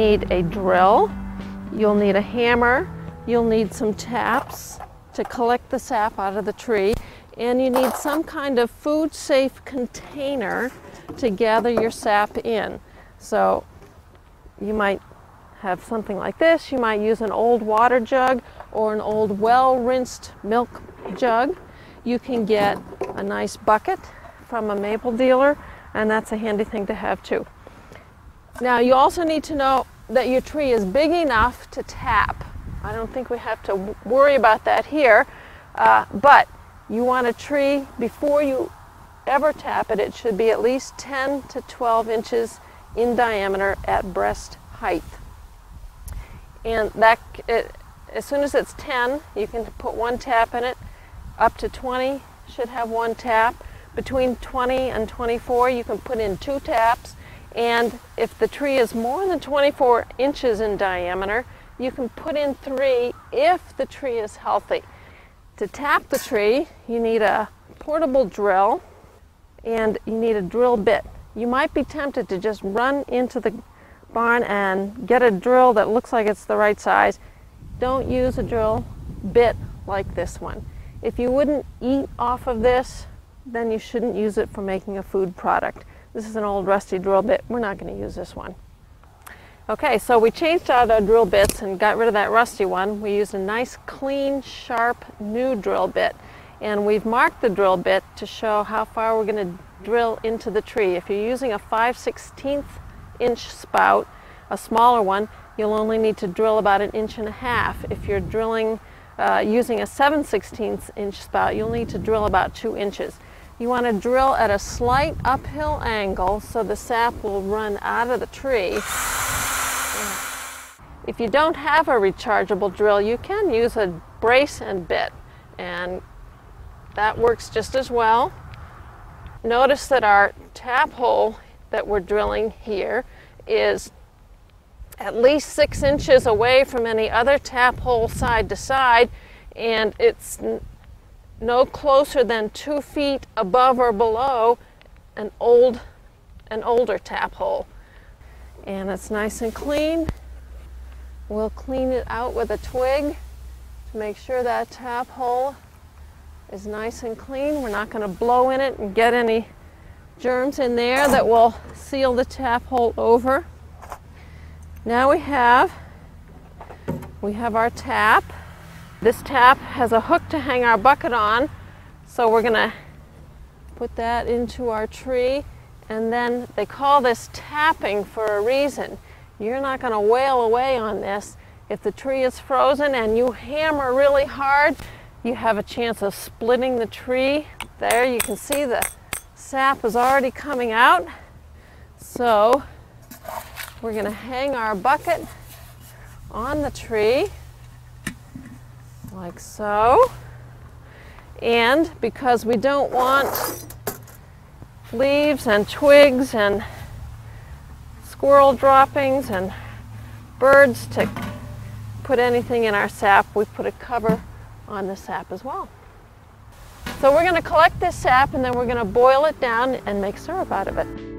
need a drill, you'll need a hammer, you'll need some taps to collect the sap out of the tree, and you need some kind of food safe container to gather your sap in. So you might have something like this. You might use an old water jug or an old well rinsed milk jug. You can get a nice bucket from a maple dealer and that's a handy thing to have too. Now you also need to know that your tree is big enough to tap. I don't think we have to worry about that here, uh, but you want a tree before you ever tap it, it should be at least 10 to 12 inches in diameter at breast height. And that, it, as soon as it's 10, you can put one tap in it. Up to 20 should have one tap. Between 20 and 24, you can put in two taps. And if the tree is more than 24 inches in diameter, you can put in three if the tree is healthy. To tap the tree, you need a portable drill and you need a drill bit. You might be tempted to just run into the barn and get a drill that looks like it's the right size. Don't use a drill bit like this one. If you wouldn't eat off of this, then you shouldn't use it for making a food product. This is an old rusty drill bit. We're not going to use this one. Okay, so we changed out our drill bits and got rid of that rusty one. We used a nice, clean, sharp, new drill bit. And we've marked the drill bit to show how far we're going to drill into the tree. If you're using a 5 16th inch spout, a smaller one, you'll only need to drill about an inch and a half. If you're drilling uh, using a 7 16th inch spout, you'll need to drill about 2 inches. You want to drill at a slight uphill angle so the sap will run out of the tree if you don't have a rechargeable drill, you can use a brace and bit, and that works just as well. Notice that our tap hole that we're drilling here is at least six inches away from any other tap hole side to side, and it's no closer than two feet above or below an old, an older tap hole. And it's nice and clean. We'll clean it out with a twig to make sure that tap hole is nice and clean. We're not going to blow in it and get any germs in there that will seal the tap hole over. Now we have we have our tap. This tap has a hook to hang our bucket on, so we're going to put that into our tree and then they call this tapping for a reason. You're not going to wail away on this. If the tree is frozen and you hammer really hard, you have a chance of splitting the tree. There you can see the sap is already coming out. So we're going to hang our bucket on the tree like so. And because we don't want leaves and twigs and squirrel droppings and birds to put anything in our sap, we put a cover on the sap as well. So we're going to collect this sap and then we're going to boil it down and make syrup out of it.